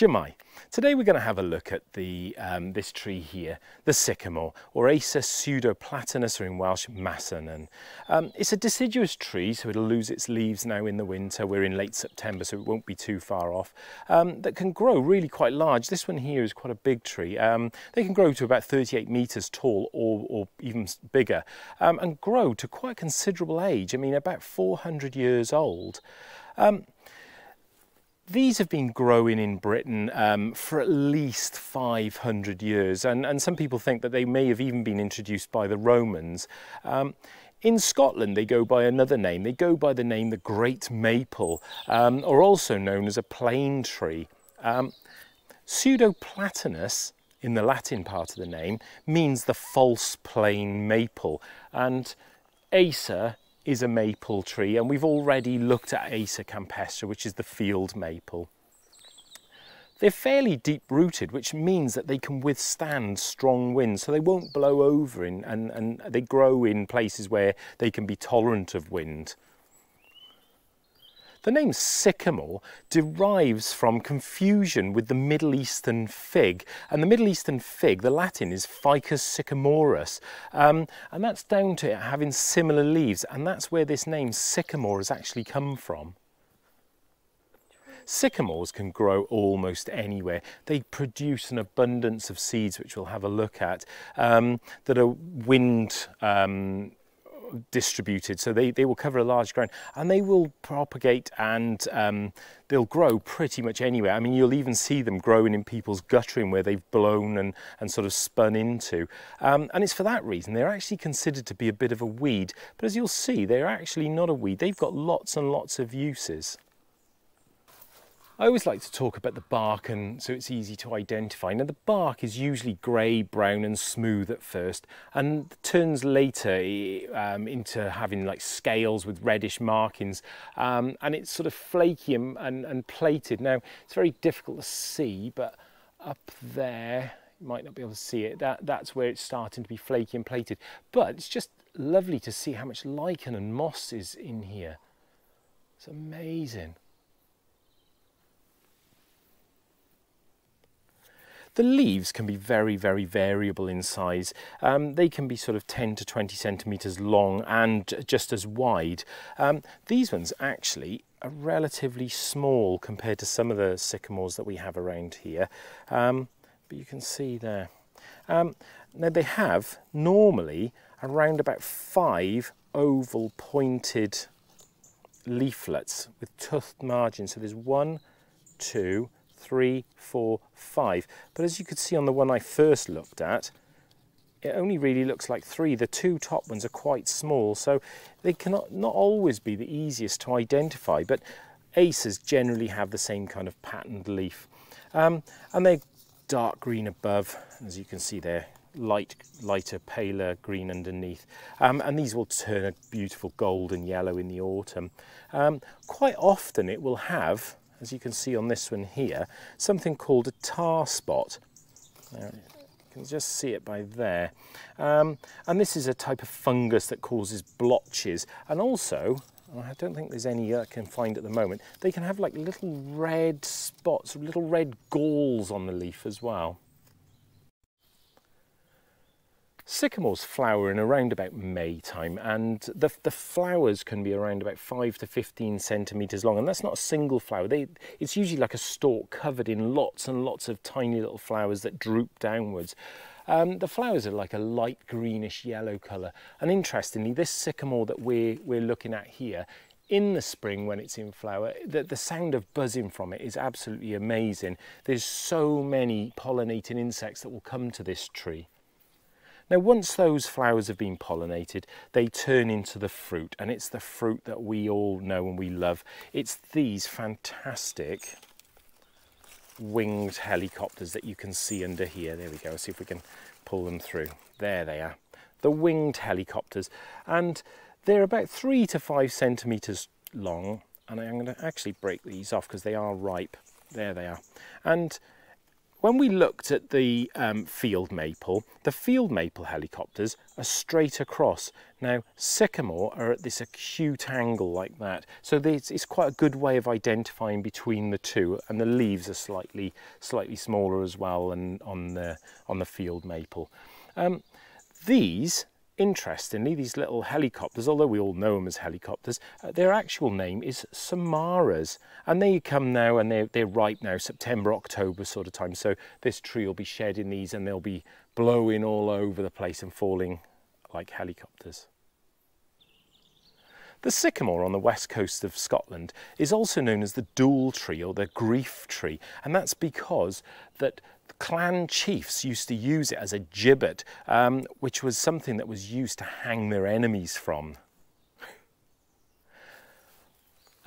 Shemai. Today we're going to have a look at the um, this tree here, the sycamore, or Acer pseudoplatanus, or in Welsh, Masarnen. Um, it's a deciduous tree, so it'll lose its leaves now in the winter. We're in late September, so it won't be too far off. Um, that can grow really quite large. This one here is quite a big tree. Um, they can grow to about 38 metres tall, or, or even bigger, um, and grow to quite considerable age. I mean, about 400 years old. Um, these have been growing in Britain um, for at least 500 years, and, and some people think that they may have even been introduced by the Romans. Um, in Scotland, they go by another name. They go by the name the Great Maple, um, or also known as a plane tree. Um, Pseudoplatanus, in the Latin part of the name, means the false plane maple, and Acer is a maple tree and we've already looked at Acer campestre which is the field maple. They're fairly deep rooted which means that they can withstand strong winds so they won't blow over in, and, and they grow in places where they can be tolerant of wind. The name sycamore derives from confusion with the Middle Eastern fig. And the Middle Eastern fig, the Latin is Ficus sycamorus. Um, and that's down to it having similar leaves. And that's where this name sycamore has actually come from. Sycamores can grow almost anywhere. They produce an abundance of seeds, which we'll have a look at, um, that are wind um, distributed so they, they will cover a large ground and they will propagate and um, they'll grow pretty much anywhere. I mean you'll even see them growing in people's guttering where they've blown and, and sort of spun into um, and it's for that reason they're actually considered to be a bit of a weed but as you'll see they're actually not a weed they've got lots and lots of uses. I always like to talk about the bark and so it's easy to identify. Now the bark is usually grey, brown and smooth at first and turns later um, into having like scales with reddish markings um, and it's sort of flaky and, and, and plated. Now it's very difficult to see but up there you might not be able to see it that that's where it's starting to be flaky and plated but it's just lovely to see how much lichen and moss is in here it's amazing The leaves can be very, very variable in size. Um, they can be sort of 10 to 20 centimetres long and just as wide. Um, these ones actually are relatively small compared to some of the sycamores that we have around here. Um, but you can see there. Um, now they have normally around about five oval pointed leaflets with toothed margins. So there's one, two, three, four, five. But as you could see on the one I first looked at, it only really looks like three. The two top ones are quite small, so they cannot not always be the easiest to identify, but acers generally have the same kind of patterned leaf. Um, and they're dark green above, as you can see there, light, lighter, paler green underneath. Um, and these will turn a beautiful golden yellow in the autumn. Um, quite often it will have as you can see on this one here, something called a tar spot. Now, you can just see it by there. Um, and this is a type of fungus that causes blotches. And also, I don't think there's any I can find at the moment, they can have like little red spots, little red galls on the leaf as well. Sycamores flower in around about May time and the, the flowers can be around about 5 to 15 centimetres long and that's not a single flower. They, it's usually like a stalk covered in lots and lots of tiny little flowers that droop downwards. Um, the flowers are like a light greenish yellow colour and interestingly this sycamore that we're, we're looking at here in the spring when it's in flower, the, the sound of buzzing from it is absolutely amazing. There's so many pollinating insects that will come to this tree. Now, once those flowers have been pollinated, they turn into the fruit, and it's the fruit that we all know and we love. It's these fantastic winged helicopters that you can see under here. There we go. See if we can pull them through. There they are. The winged helicopters. And they're about three to five centimetres long. And I'm going to actually break these off because they are ripe. There they are. And when we looked at the um, field maple, the field maple helicopters are straight across. Now, sycamore are at this acute angle like that. So this, it's quite a good way of identifying between the two and the leaves are slightly, slightly smaller as well and on the, on the field maple. Um, these Interestingly, these little helicopters, although we all know them as helicopters, uh, their actual name is Samaras. And they come now and they're, they're ripe now, September, October sort of time. So this tree will be shedding these and they'll be blowing all over the place and falling like helicopters. The sycamore on the west coast of Scotland is also known as the dool tree or the grief tree, and that's because that clan chiefs used to use it as a gibbet, um, which was something that was used to hang their enemies from.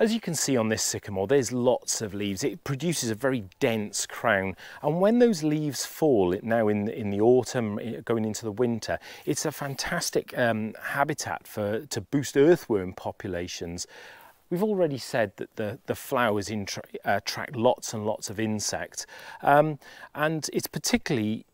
As you can see on this sycamore, there's lots of leaves. It produces a very dense crown. And when those leaves fall now in, in the autumn, eh, going into the winter, it's a fantastic um, habitat for, to boost earthworm populations. We've already said that the, the flowers attract lots and lots of insects. Um, and it's particularly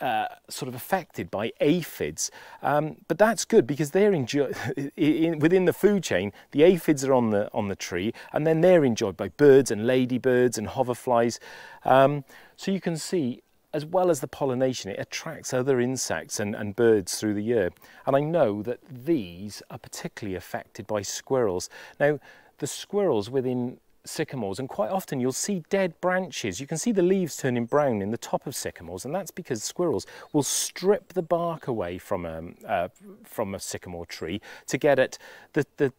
uh, sort of affected by aphids. Um, but that's good because they're in, within the food chain. The aphids are on the on the tree, and then they're enjoyed by birds and ladybirds and hoverflies. Um, so you can see. As well as the pollination, it attracts other insects and, and birds through the year. And I know that these are particularly affected by squirrels. Now, the squirrels within sycamores and quite often you'll see dead branches. You can see the leaves turning brown in the top of sycamores and that's because squirrels will strip the bark away from a, um, uh, from a sycamore tree to get at the, the,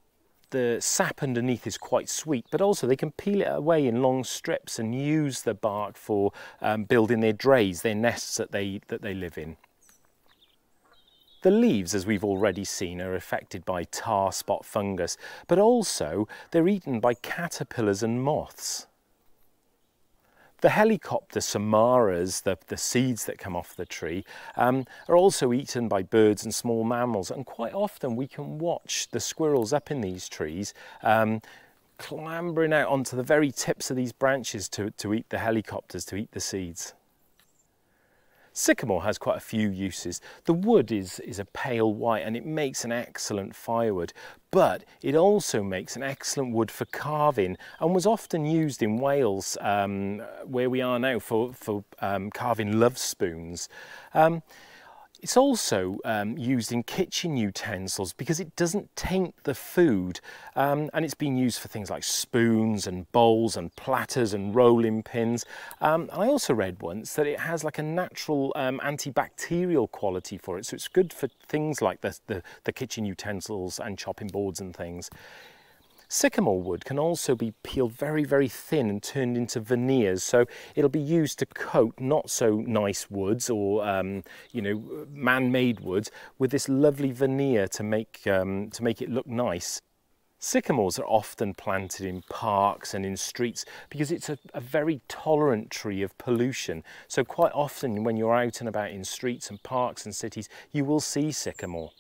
the sap underneath is quite sweet, but also they can peel it away in long strips and use the bark for um, building their drays, their nests that they, that they live in. The leaves, as we've already seen, are affected by tar spot fungus, but also they're eaten by caterpillars and moths. The helicopter samaras, the, the seeds that come off the tree, um, are also eaten by birds and small mammals. And quite often we can watch the squirrels up in these trees um, clambering out onto the very tips of these branches to, to eat the helicopters, to eat the seeds. Sycamore has quite a few uses. The wood is, is a pale white and it makes an excellent firewood, but it also makes an excellent wood for carving and was often used in Wales, um, where we are now, for, for um, carving love spoons. Um, it's also um, used in kitchen utensils because it doesn't taint the food um, and it's been used for things like spoons and bowls and platters and rolling pins. Um, I also read once that it has like a natural um, antibacterial quality for it so it's good for things like the, the, the kitchen utensils and chopping boards and things. Sycamore wood can also be peeled very, very thin and turned into veneers. So it'll be used to coat not so nice woods or, um, you know, man-made woods with this lovely veneer to make, um, to make it look nice. Sycamores are often planted in parks and in streets because it's a, a, very tolerant tree of pollution. So quite often when you're out and about in streets and parks and cities, you will see sycamore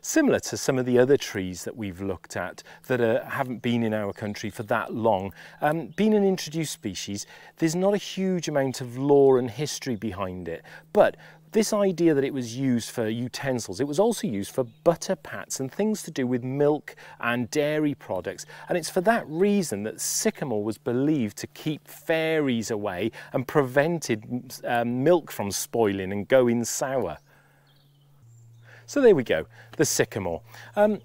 similar to some of the other trees that we've looked at that are, haven't been in our country for that long. Um, being an introduced species, there's not a huge amount of lore and history behind it, but this idea that it was used for utensils, it was also used for butter pats and things to do with milk and dairy products. And it's for that reason that sycamore was believed to keep fairies away and prevented um, milk from spoiling and going sour. So there we go, the sycamore. Um,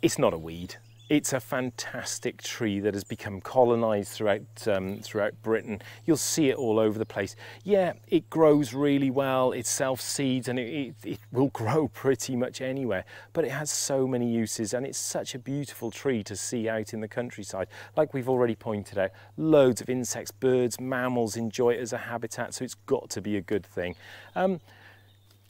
it's not a weed. It's a fantastic tree that has become colonised throughout, um, throughout Britain. You'll see it all over the place. Yeah, it grows really well, it self-seeds and it, it, it will grow pretty much anywhere, but it has so many uses and it's such a beautiful tree to see out in the countryside. Like we've already pointed out, loads of insects, birds, mammals enjoy it as a habitat, so it's got to be a good thing. Um,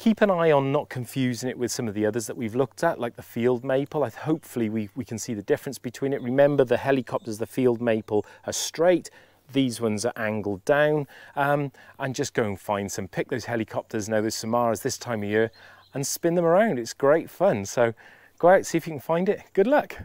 Keep an eye on not confusing it with some of the others that we've looked at, like the field maple. Hopefully we, we can see the difference between it. Remember the helicopters, the field maple are straight, these ones are angled down. Um, and just go and find some, pick those helicopters, now those Samaras this time of year, and spin them around. It's great fun. So go out, see if you can find it. Good luck.